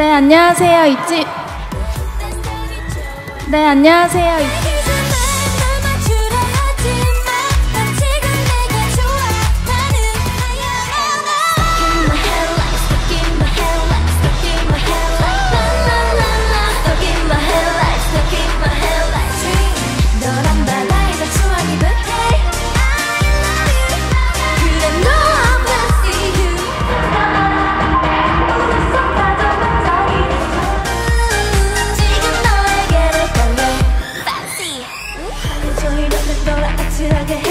네, 안녕하세요. 있지. 네, 안녕하세요. 있지. feel like a